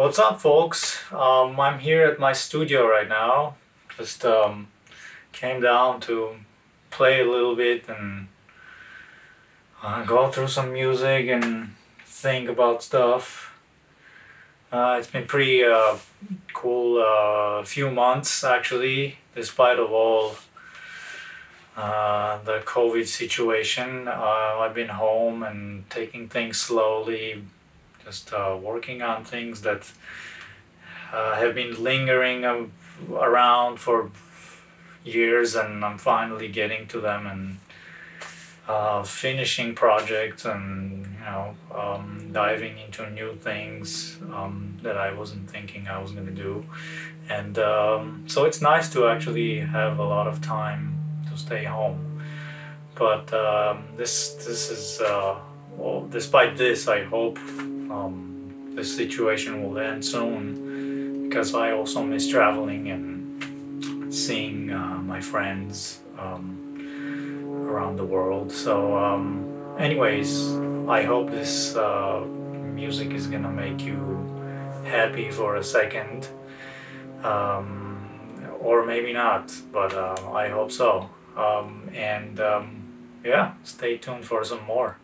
What's up, folks? Um, I'm here at my studio right now. Just um, came down to play a little bit and uh, go through some music and think about stuff. Uh, it's been pretty uh, cool uh, few months actually, despite of all uh, the COVID situation. Uh, I've been home and taking things slowly, just uh, working on things that uh, have been lingering around for years and I'm finally getting to them and uh, finishing projects and you know um, diving into new things um, that I wasn't thinking I was going to do. And um, so it's nice to actually have a lot of time to stay home. But um, this this is uh, well despite this I hope um, this situation will end soon because I also miss traveling and seeing uh, my friends um, around the world. So, um, anyways, I hope this uh, music is gonna make you happy for a second, um, or maybe not, but uh, I hope so. Um, and um, yeah, stay tuned for some more.